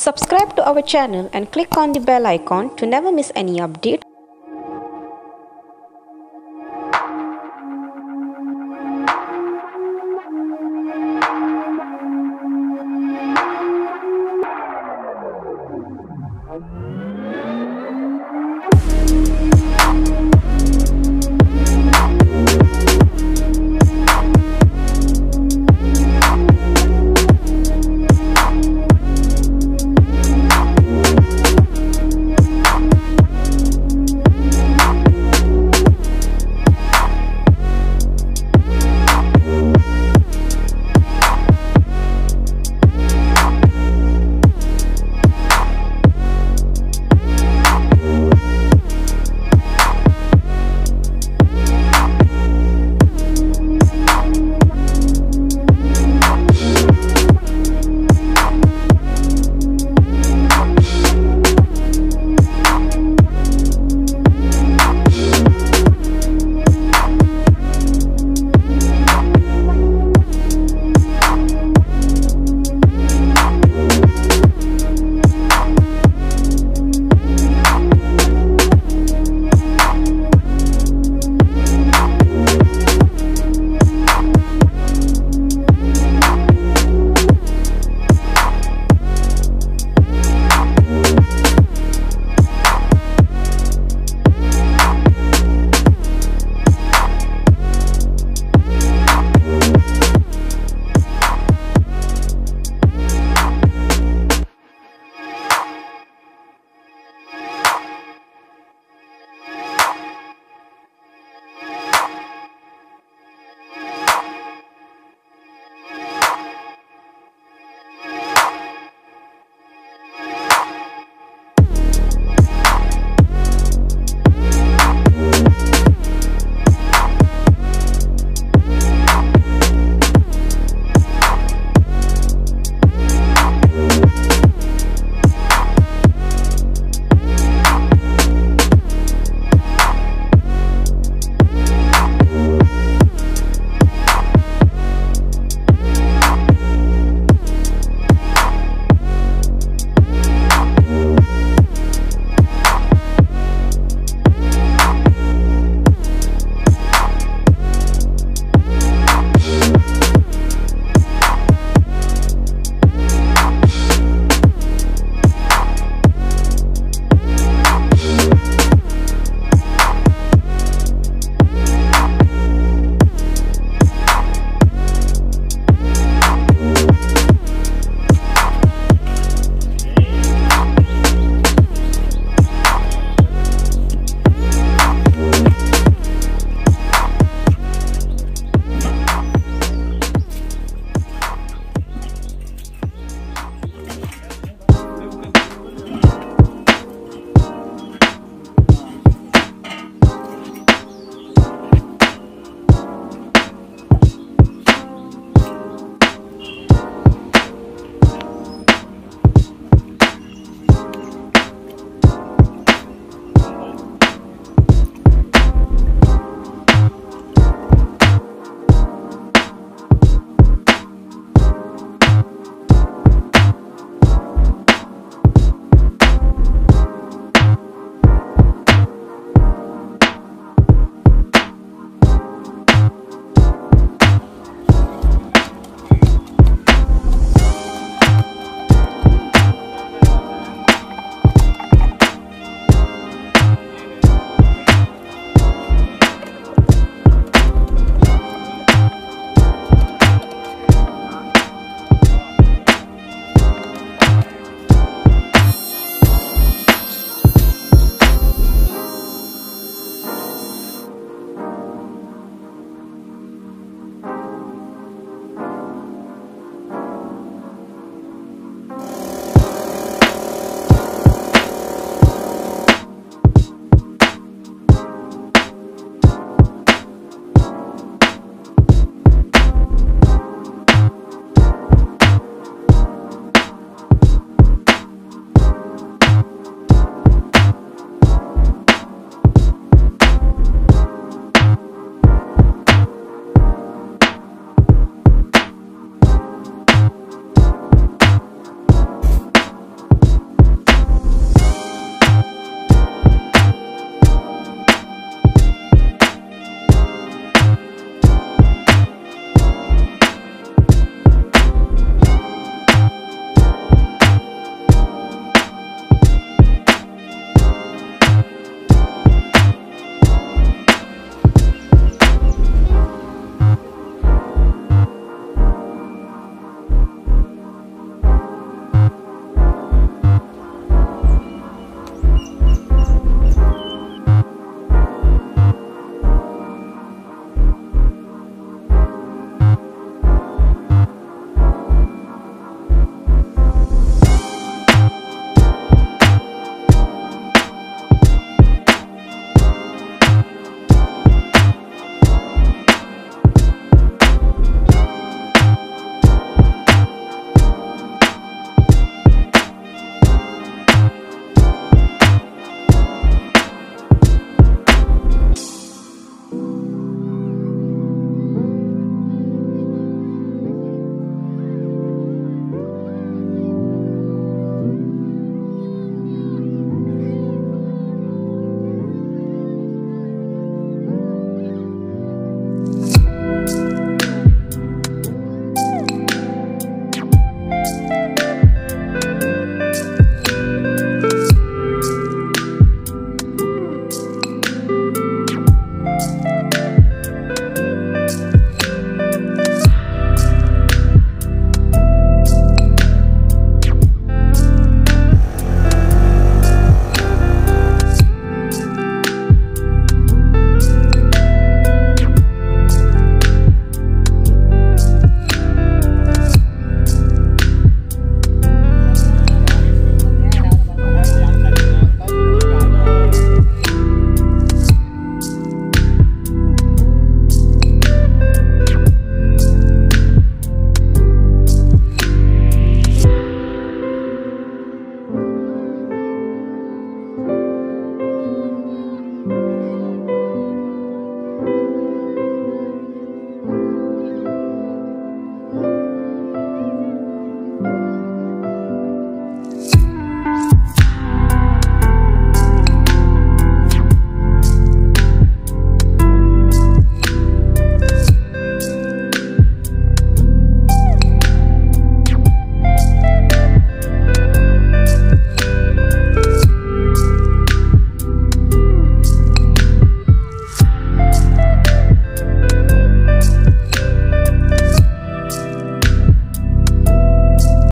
Subscribe to our channel and click on the bell icon to never miss any update.